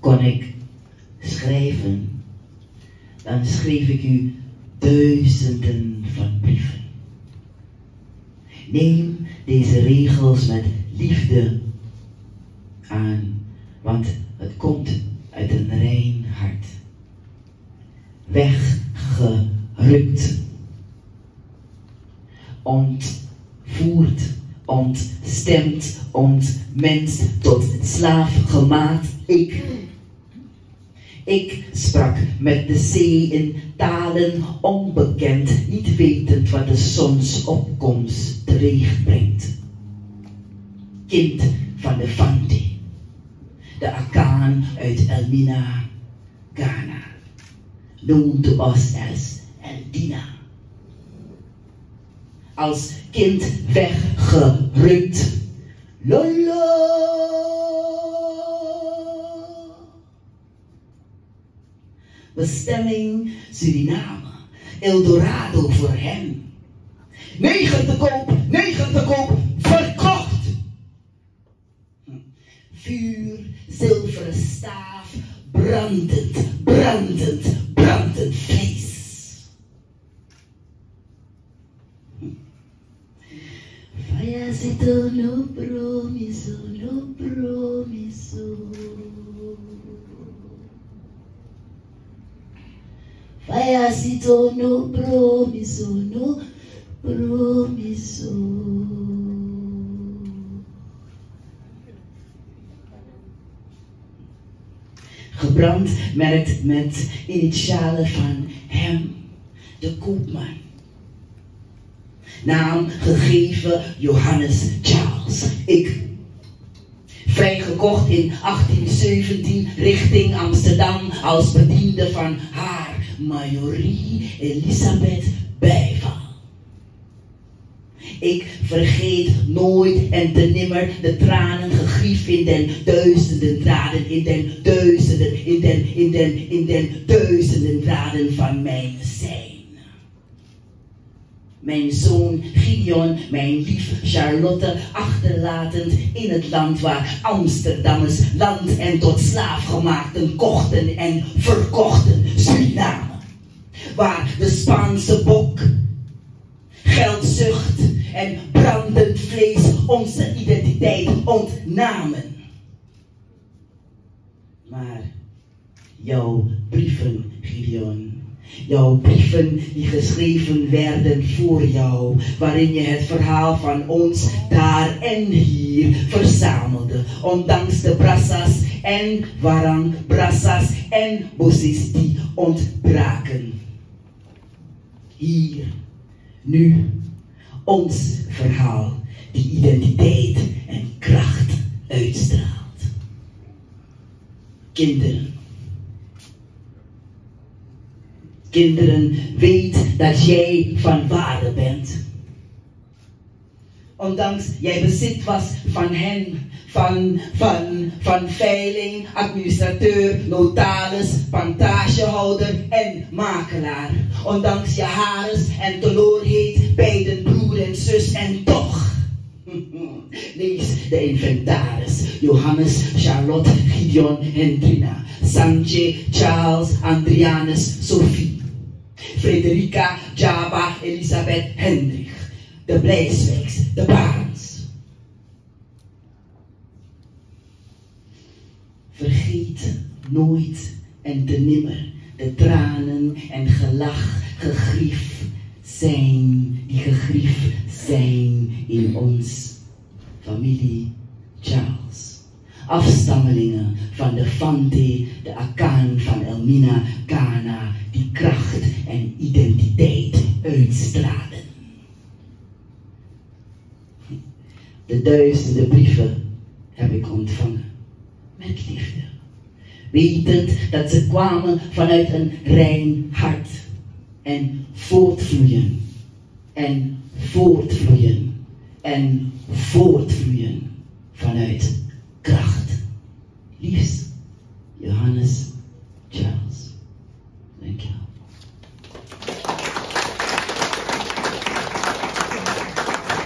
kon ik schrijven, dan schreef ik u duizenden van brieven. Neem deze regels met liefde aan, want het komt uit een rein hart. Weggerukt, ontvoerd, ontstemd, ontmenst, tot slaaf gemaakt. Ik ik sprak met de zee in talen onbekend, niet wetend wat de zonsopkomst teweeg brengt. Kind van de Fanti, de Akaan uit Elmina, Ghana, known to us as Eldina. Als kind weggerukt. Lolo! Bestemming Suriname. Eldorado voor hem. Negen te koop, negen te koop, verkocht. Vuur, zilveren staaf, brandend, brandend, brandend vlees. Vaya zito no promiso, no promiso. Vai se tornou promisso, no promisso. Gebrand met, met initialen van hem, de koopman. Naam gegeven Johannes Charles. Ik vrijgekocht in 1817 richting Amsterdam als bediende van haar Majorie Elisabeth Bijval. Ik vergeet nooit en te nimmer de tranen gegrief in den duizenden draden, in den duizenden, in den, in den, in den duizenden draden van mijn zijn. Mijn zoon Gideon, mijn lief Charlotte, achterlatend in het land waar Amsterdammers land en tot slaafgemaakten kochten en verkochten Suriname waar de Spaanse bok, geldzucht en brandend vlees onze identiteit ontnamen. Maar jouw brieven, Gideon, jouw brieven die geschreven werden voor jou, waarin je het verhaal van ons daar en hier verzamelde, ondanks de brassas en warang brassas en bossis die ontbraken hier, nu, ons verhaal, die identiteit en kracht uitstraalt. Kinderen. Kinderen, weet dat jij van waarde bent. Ondanks jij bezit was van hen van, van, van veiling, administrateur, notaris, plantagehouder en makelaar. Ondanks je hares en teloorheid, beiden broer en zus en toch. Lees de inventaris. Johannes, Charlotte, Gideon, Hendrina. Sanche, Charles, Andrianus, Sophie. Frederica, Java, Elisabeth, Hendrik. De Blijswijks, de Barens. Vergeet nooit en te nimmer de tranen en gelach, gegrief zijn, die gegrief zijn in ons familie Charles. Afstammelingen van de Fante, de Akan van Elmina, Ghana, De duizenden brieven heb ik ontvangen met liefde. Wetend dat ze kwamen vanuit een rein hart. En voortvloeien. En voortvloeien. En voortvloeien vanuit kracht. Liefst